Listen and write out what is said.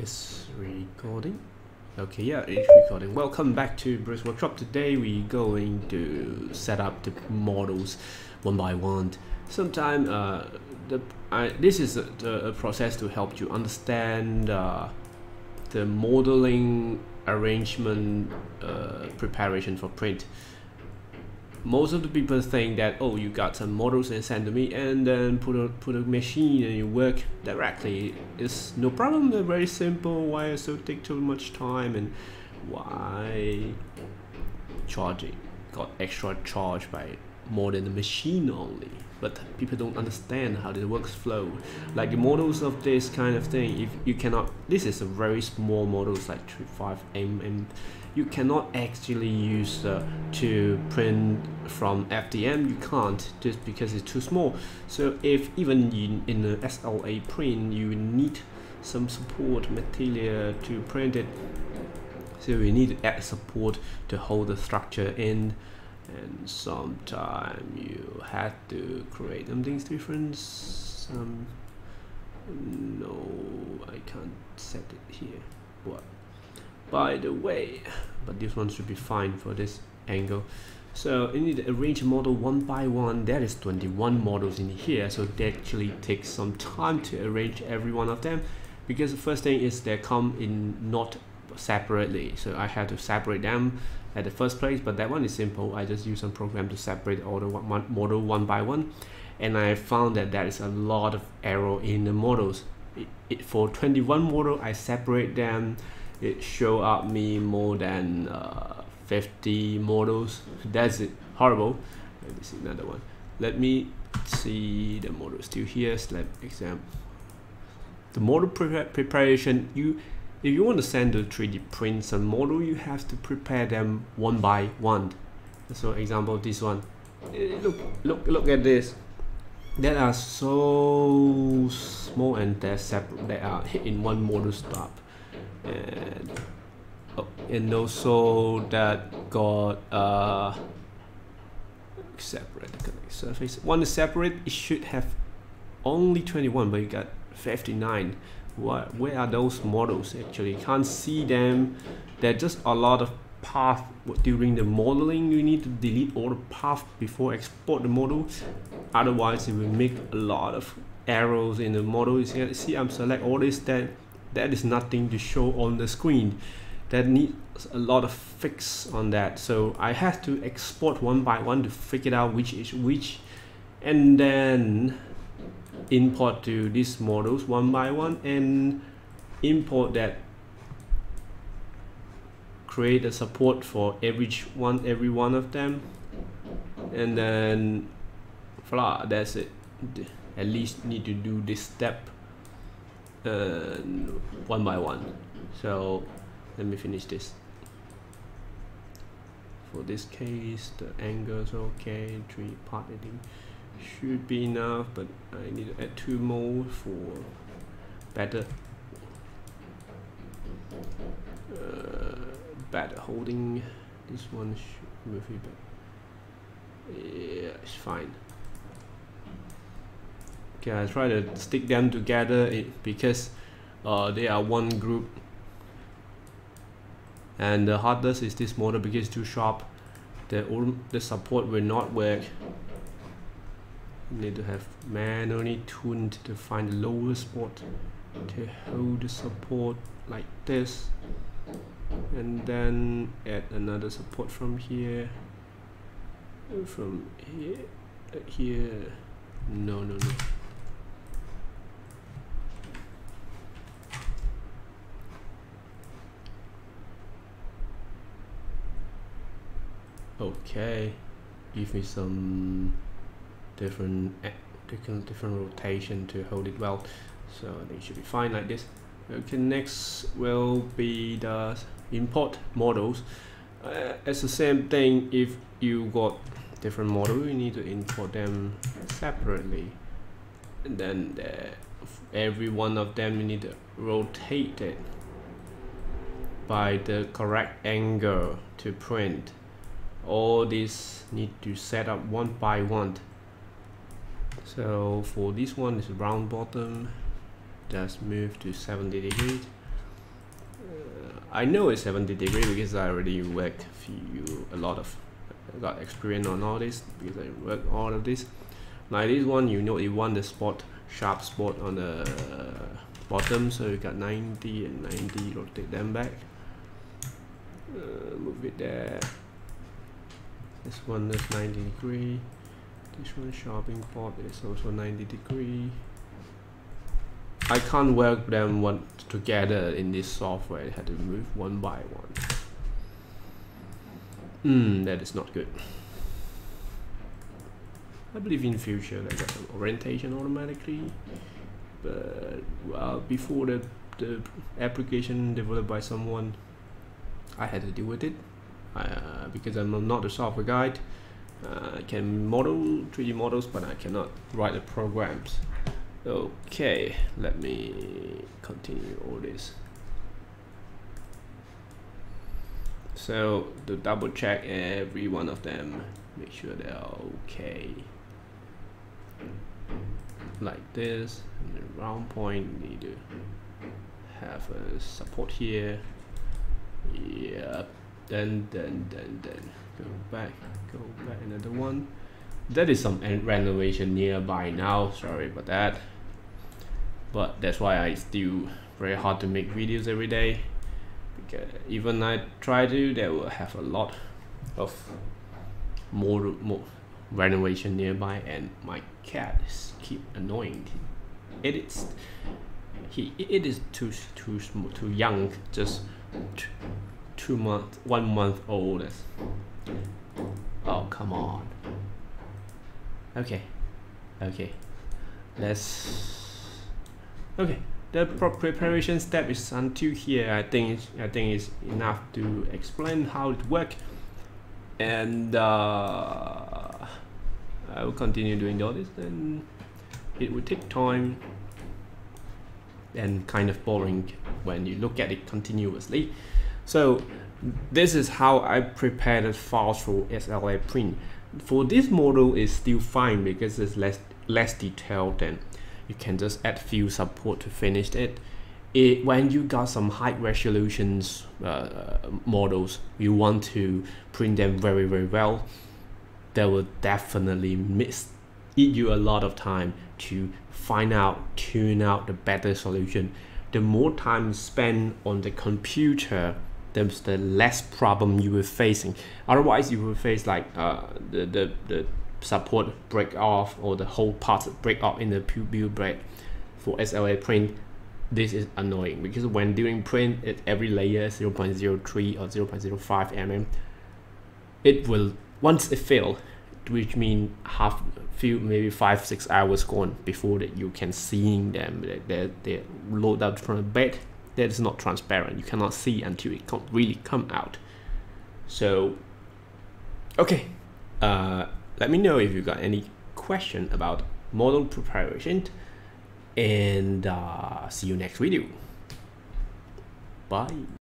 It's recording. Okay, yeah, it's recording. Welcome back to Bruce Workshop. Today we're going to set up the models one by one. Sometime uh, the I, this is a, a, process to help you understand uh, the modeling arrangement uh, preparation for print most of the people think that oh you got some models and send to me and then put a put a machine and you work directly. It's no problem. They're very simple. Why it so take too much time and why charging got extra charge by more than the machine only but people don't understand how the works flow. Like models of this kind of thing if you cannot this is a very small models like 5 mm you cannot actually use uh, to print from FDM you can't just because it's too small. So if even in, in a SLA print you need some support material to print it so we need to add support to hold the structure in and sometimes you have to create something different some no I can't set it here. What? By the way but this one should be fine for this angle. So you need to arrange model one by one. There is 21 models in here so they actually take some time to arrange every one of them. Because the first thing is they come in not separately. So I have to separate them at the first place but that one is simple. I just use some program to separate all the one, model one by one and I found that there is a lot of error in the models. It, it, for 21 model I separate them. It show up me more than uh, 50 models. That's it. Horrible. Let me see another one. Let me see the model still here. Select exam. The model pre preparation you if you want to send the 3d print some model you have to prepare them one by one. So example this one. Eh, look look look at this. That are so small and they're separate they are in one model stop. And oh, and also that got uh separate surface. One is separate it should have only 21 but you got 59 what where are those models actually? Can't see them. There's just a lot of path during the modeling. You need to delete all the path before export the model. Otherwise it will make a lot of arrows in the model. You can see I'm select all this. That that is nothing to show on the screen. That needs a lot of fix on that. So I have to export one by one to figure out which is which. And then import to these models one by one and import that create a support for every one every one of them. And then voila that's it. At least need to do this step uh, one by one. So let me finish this. For this case the angles okay three part should be enough but I need to add two more for better uh, better holding. This one should move it back yeah it's fine. Okay I try to stick them together it, because uh, they are one group. And the hardest is this model because it's too sharp. The, the support will not work you need to have manually tuned to find the lowest spot to hold the support like this and then add another support from here from here here. No no no. Okay give me some different different different rotation to hold it well. So they should be fine like this. Okay next will be the import models. Uh, it's the same thing if you got different model you need to import them separately. And then the, every one of them you need to rotate it by the correct angle to print. All these need to set up one by one so for this one is round bottom just move to 70 degrees. I know it's 70 degree because I already worked few a lot of got experience on all this because I work all of this. Like this one you know you want the spot sharp spot on the bottom so you got 90 and 90 rotate them back. Uh, move it there. This one is 90 degree this one sharpening port is also 90 degree. I can't work them one together in this software I had to move one by one. Hmm that is not good. I believe in future they got some orientation automatically but well before the the application developed by someone I had to deal with it. Uh, because I'm not a software guide uh, I can model 3D models but I cannot write the programs. Okay let me continue all this. So to double check every one of them make sure they're okay. Like this and the round point need to have a support here. Yeah then then then then go back go back another one. That is some renovation nearby now sorry about that. But that's why I still very hard to make videos every day. Because even I try to they will have a lot of more more renovation nearby and my cat is keep annoying. It is he it is too too too young just two, month one month old oh come on. Okay okay. Let's okay. The preparation step is until here. I think I think it's enough to explain how it works and uh, I will continue doing all this then it will take time and kind of boring when you look at it continuously so this is how I prepared the files for SLA print. For this model is still fine because it's less less detailed and you can just add few support to finish it. It, when you got some high resolutions uh, models you want to print them very very well that will definitely miss eat you a lot of time to find out tune out the better solution. The more time spent on the computer there's the less problem you were facing. Otherwise you will face like uh, the, the, the support break off or the whole part break off in the build break for SLA print. This is annoying because when doing print it every layer 0.03 or 0.05 mm it will once it fail which mean half few maybe five six hours gone before that you can seeing them they, they, they load up from the bed that is not transparent. You cannot see until it can't really come out. So okay uh, let me know if you got any question about model preparation and uh, see you next video. Bye